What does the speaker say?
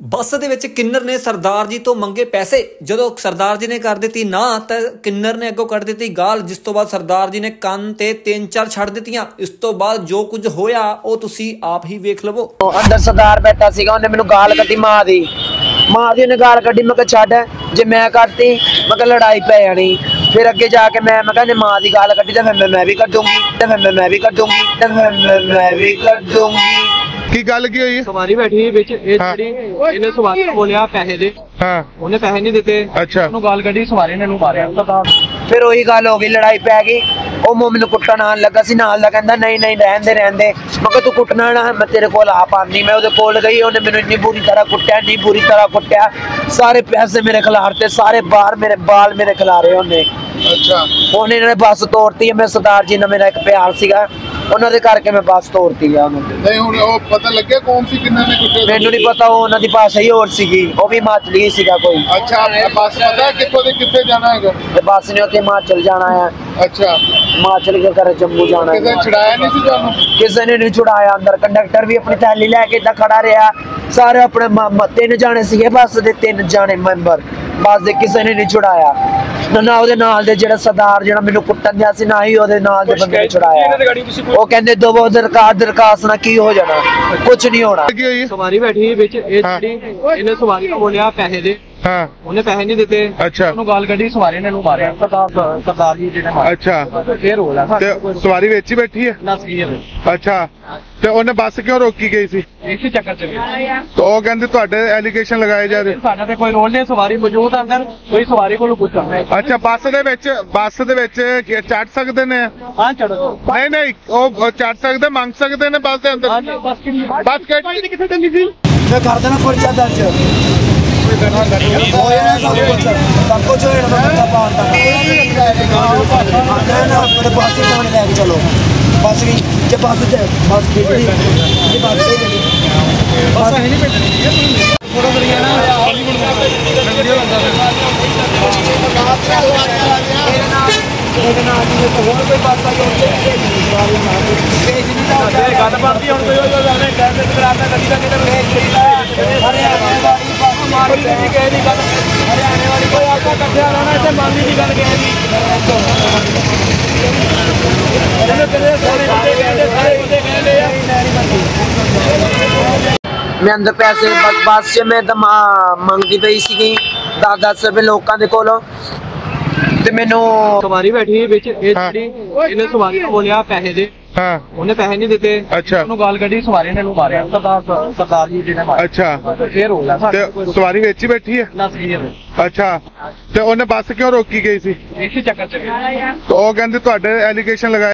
ਬੱਸ ਦੇ ਵਿੱਚ ਕਿੰਨਰ ਨੇ ਸਰਦਾਰ ਜੀ ਤੋਂ ਮੰਗੇ ਪੈਸੇ। ਜਦੋਂ ਸਰਦਾਰ ਜੀ ਨੇ ਕਰ ਦਿੱਤੀ ਨਾ, ਤਾਂ ਕਿੰਨਰ ਨੇ ਅੱਗੋਂ ਕੱਢ ਦਿੱਤੀ ਗਾਲ, ਜਿਸ ਤੋਂ ਬਾਅਦ ਸਰਦਾਰ ਜੀ ਨੇ ਕੰਨ ਤੇ ਤਿੰਨ ਚਾਰ ਛੱਡ ਦਿੱਤੀਆਂ। ਇਸ ਤੋਂ ਬਾਅਦ ਜੋ ਕੁਝ ਹੋਇਆ, ਉਹ ਤੁਸੀਂ ਆਪ ਹੀ ਵੇਖ ਲਵੋ। ਅੰਦਰ ਸਰਦਾਰ ਬੈਠਾ ਸੀਗਾ, ਉਹਨੇ ਮੈਨੂੰ ਗਾਲ ਕੱਢੀ ਮਾਂ ਦੀ। ਮਾਂ ਦੀ ਉਹਨੇ ਗਾਲ ਕੱਢੀ, ਮੈਂ ਕਿਹਾ ਛੱਡ, ਜੇ ਮੈਂ ਕਰਤੀ, ਮੈਂ ਕਿਹਾ ਲੜਾਈ ਪੈ ਜਾਣੀ। ਫਿਰ ਅੱਗੇ ਜਾ ਕੇ ਮੈਂ ਮੈਂ ਕਿਹਾ ਮਾਂ ਦੀ ਗਾਲ ਕੱਢੀ, ਤਾਂ ਮੈਂ ਮੈਂ ਵੀ ਕੱਢੂੰਗੀ, ਤੇ ਮੈਂ ਮੈਂ ਵੀ ਕੱਢੂੰਗੀ, ਤੇ ਮੈਂ ਮੈਂ ਵੀ ਕੱਢੂੰਗੀ। ਕੀ ਗੱਲ ਕੀ ਹੋਈ? ਸਵਾਰੀ ਬੈਠੀ ਸੀ ਵਿੱਚ ਇਹ ਹਾਂ। ਜਿਹੜੀ ਇਹਨੇ ਸਵਾਰੀ ਨੂੰ ਬੋਲਿਆ ਪੈਸੇ ਦੇ। ਹਾਂ। ਉਹਨੇ ਪੈਸੇ ਨਹੀਂ ਦਿੱਤੇ। ਅੱਛਾ। ਉਹਨੂੰ ਗਾਲ ਕੱਢੀ ਸਵਾਰੀ ਨੇ ਨੂੰ ਮਾਰਿਆ। ਫਿਰ ਉਹੀ ਗੱਲ ਹੋ ਗਈ ਲੜਾਈ ਪੈ ਗਈ। ਉਹ ਮੋ ਮੈਨੂੰ ਕੁੱਟਣ ਆਣ ਲੱਗਾ ਸੀ ਨਾਲ ਦਾ ਕਹਿੰਦਾ ਨਹੀਂ ਨਹੀਂ ਰਹਿਣ ਦੇ ਰਹਿਣ ਦੇ ਮੈਂ ਕਿਹਾ ਤੂੰ ਕੁੱਟਣਾ ਨਾ ਮੈਂ ਤੇਰੇ ਕੋਲ ਆ ਪਾਉਂਦੀ। ਮੈਂ ਉਹਦੇ ਕੋਲ ਗਈ ਉਹਨੇ ਮੈਨੂੰ ਇੰਨੀ ਬੁਰੀ ਤਰ੍ਹਾਂ ਕੁੱਟਿਆ ਇੰਨੀ ਬੁਰੀ ਤਰ੍ਹਾਂ ਕੁੱਟਿਆ। ਸਾਰੇ ਪੈਸੇ ਮੇਰੇ ਖਿਲਾਰ ਤੇ ਸਾਰੇ ਬਾਹਰ ਮੇਰੇ ਬਾਲ ਮੇਰੇ ਖਿਲਾਰੇ ਉਹਨੇ। ਅੱਛਾ। ਇਹਨਾਂ ਨੇ ਬੱਸ ਤੋੜਤੀ ਮੈਂ ਸਰਦਾਰ ਜੀ ਨਾਲ ਮੇਰਾ ਇੱਕ ਪਿਆਰ ਸੀਗਾ। ਉਹਨਾਂ ਦੇ ਕਰਕੇ ਮੈਂ ਬੱਸ ਤੋੜਤੀ ਆ ਉਹਨਾਂ। ਦੀ ਨਹੀਂ ਹੁਣ ਉਹ ਪਤਾ ਲੱਗਿਆ ਕੌਣ ਸੀ ਕਿੰਨਾ ਨੇ ਕੁੱਟਿਆ? ਮੈਨੂੰ ਨਹੀਂ ਪਤਾ ਉਹ ਉਹਨਾਂ ਦੀ ਭਾਸ਼ਾ ਹੀ ਹੋਰ ਸੀਗੀ। ਉਹ ਵੀ ਹਿਮਾਚਲੀ ਹੀ ਸੀਗਾ ਕੋਈ। ਅੱਛਾ ਬੱਸ ਪਤਾ ਕਿੱਥੋਂ ਦੀ ਕਿੱਥੇ ਜਾਣਾ ਹੈਗਾ? ਤੇ ਬੱਸ ਨੇ ਉੱਥੇ ਹਿਮਾਚਲ ਜਾਣਾ ਆ। ਅੱਛਾ। ਹਿਮਾਚਲ ਕੇ ਕਰ ਜੰਮੂ ਜਾਣਾ ਕਿਸੇ ਹੈ ਨੇ ਛਡਾਇਆ ਨਹੀਂ ਸੀ ਤੁਹਾਨੂੰ? ਕਿਸੇ ਨੇ ਨਹੀਂ ਛੁਡਾਇਆ ਅੰਦਰ। ਕੰਡਕਟਰ ਵੀ ਆਪਣੀ ਥੈਲੀ ਲੈ ਕੇ ਤਾਂ ਖੜਾ ਰਿਹਾ। ਸਾਰੇ ਆਪਣੇ ਮ- ਮ- ਤਿੰਨ ਜਾਣੇ ਸੀਗੇ ਬੱਸ ਦੇ ਤਿੰਨ ਜਾਣੇ ਮੈਂਬਰ। ਬੱਸ ਦੇ ਕਿਸੇ ਨੇ ਨਹੀਂ ਛੁਡਾਇਆ। ਨਾ- ਨਾ ਉਹਦੇ ਨਾਲ ਦੇ ਜਿਹੜਾ ਸਰਦਾਰ ਜਿਹੜਾ ਮੈਨੂੰ ਕੁੱਟਣ ਦਿਆ ਸੀ ਨਾ ਹੀ ਉਹਦੇ ਨਾਲ ਦੇ ਬੰਦੇ ਨੇ ਛੁਡਾਇਆ। ਉਹ ਕਹਿੰਦੇ ਦੋ ਦਰਕਾਰ ਦਰਖਾਸਤ ਨਾਲ ਕੀ ਹੋ ਜਾਣਾ? ਕੁਝ ਨਹੀਂ ਹੋਣਾ। ਸਵਾਰੀ ਬੈਠੀ ਵਿੱਚ ਇਹ। ਜਿਹੜੀ ਇਹਨੇ ਸਵਾਰੀ ਨੂੰ ਬੋਲਿਆ ਪੈਸੇ ਦੇ। ਹਾਂ। ਉਹਨੇ ਪੈਸੇ ਨਹੀਂ ਦਿੱਤੇ। ਅੱਛਾ। ਉਹਨੂੰ ਗਾਲ ਕੱਢੀ ਸਵਾਰੀ ਨੇ ਨੂੰ ਮਾਰਿਆ। ਪਤਾ ਸਰਦਾਰ ਜੀ ਜਿਹੜੇ ਮਾਰੇ। ਅੱਛਾ। ਫੇਰ ਹੋਇਆ ਤੇ ਸਾਡੇ ਕੋਲ ਸਵਾਰੀ ਵਿੱਚ ਹੀ ਬੈਠੀ ਹੈ? ਨਸ ਗਈ ਹੈ ਅੱਛਾ। ਤੇ ਉਹਨੇ ਬੱਸ ਕਿਉਂ ਰੋਕੀ ਗਈ ਸੀ? ਇਸੇ ਚੱਕਰ ਚ। ਤੇ ਉਹ ਕਹਿੰਦੇ ਤੁਹਾਡੇ ਐਲੀਗੇਸ਼ਨ ਲਗਾਏ ਜਾ ਰਹੇ। ਸਾਡਾ ਤੇ ਕੋਈ ਰੋਲ ਨਹੀਂ ਸਵਾਰੀ ਮੌਜੂਦ ਆ ਅੰਦਰ। ਕੋਈ ਸਵਾਰੀ ਕੋਲੋਂ ਪੁੱਛਣਾ ਅੱਛਾ ਬੱਸ ਦੇ ਵਿੱਚ ਬੱਸ ਦੇ ਵਿੱਚ ਕੀ ਚੜ ਸਕਦੇ ਨੇ? ਹਾਂ ਚੜੋ ਨਹੀਂ ਨਹੀਂ ਉਹ ਚੜ ਸਕਦੇ ਮੰਗ ਸਕਦੇ ਨੇ ਬੱਸ ਦੇ ਅੰਦਰ? ਬਸ ਕਿੰਨੀ ਬੱਸ ਕਿੱਥੇ ਟੰਗੀ ਸੀ? ਮੈਂ ਕਰ ਦੇਣਾ ਪਰਚਾ ਦਰਜ। ਹੋਇਆ ਸਭ ਕੁਝ ਸਭ ਕੁਝ ਹੋਇਆ ਮੈਂ ਬੰਦਾ ਪਾਉਂਦਾ ਨਾ ਨਾ ਮੇਰੇ ਬੱਸ ਹੀ ਜਾਣ ਲੈ ਕੇ ਚਲੋ ਬੱਸ ਵੀ ਜੇ ਬੱਸ ਤੇ ਬੱਸ ਕੀ ਜਿਹੜੀ ਜੇ ਬੱਸ ਤੇ ਜਿਹੜੀ ਬੱਸ ਹੈ ਨਹੀਂ ਫੋਟੋ ਕਰੀ ਜਾਣਾ ਵੀਡੀਓ ਇਹਦੇ ਨਾਲ ਜੀ ਕੋਈ ਹੋਰ ਕੋਈ ਬੱਸ ਆ ਜਾਵੇ ਭੇਜ ਨਹੀਂ ਦਾ ਗੱਲ ਬਣਦੀ ਹੁਣ ਕੋਈ ਉਹ ਗੱਲ ਨਹੀਂ ਕਹਿੰਦੇ ਕਰਾਤਾ ਗੱਡੀ ਦਾ ਕਿਤੇ ਭੇਜ ਨਹੀਂ ਦਾ ਹਰਿਆਣੇ ਵਾਲੀ ਬੱਸ ਮਾਰੀ ਨਹੀਂ ਗਏ ਨਹੀਂ ਗੱਲ ਹਰਿਆਣੇ ਵਾਲੀ ਕੋਈ ਆਪਾਂ ਇਕੱਠਿਆ ਰਹਿਣਾ ਇੱਥੇ ਮੰਨਦੀ ਨਹੀਂ ਗੱਲ ਗਏ ਨਹੀਂ ਇਹਨੇ ਕਿਹਦੇ ਸਾਰੇ ਬੰਦੇ ਕਹਿੰਦੇ ਸਾਰੇ ਬੰਦੇ ਕਹਿੰਦੇ ਆ। ਮੈਂ ਅੰਦਰ ਪੈਸੇ ਬੱਸ 'ਚ ਮੈਂ ਮੰਗਦੀ ਪਈ ਸੀਗੀ 10-10 ਰੁਪਏ ਲੋਕਾਂ ਦੇ ਕੋਲੋਂ। ਤੇ ਮੈਨੂੰ ਸਵਾਰੀ ਬੈਠੀ ਸੀ ਵਿੱਚ ਇਹ। ਜਿਹੜੀ ਇਹਨੇ ਸਵਾਰੀ ਨੂੰ ਬੋਲਿਆ ਪੈਸੇ ਦੇ। ਹਾਂ। ਉਹਨੇ ਪੈਸੇ ਨਹੀਂ ਦਿੱਤੇ। ਅੱਛਾ। ਉਹਨੂੰ ਗਾਲ ਕੱਢੀ ਸਵਾਰੀ ਨੇ ਨੂੰ ਮਾਰਿਆ। ਸਰਦਾਰ ਸਰਦਾਰ ਜੀ ਜਿਹਨੇ ਮਾਰਿਆ ਅੱਛਾ। ਫੇਰ ਹੋਇਆ ਸਾਡੇ ਤੇ ਕੋਲ ਸਵਾਰੀ ਵਿੱਚ ਹੀ ਬੈਠੀ ਹੈ ਗਈ ਹੈ ਅੱਛਾ। ਤੇ ਉਹਨੇ ਬੱਸ ਕਿਉਂ ਰੋਕੀ ਗਈ ਸੀ? ਇਸੇ ਚੱਕਰ ਚ। ਤੇ ਉਹ ਕਹਿੰਦੇ ਤੁਹਾਡੇ ਐਲੀਗੇਸ਼ਨ ਲਗਾਏ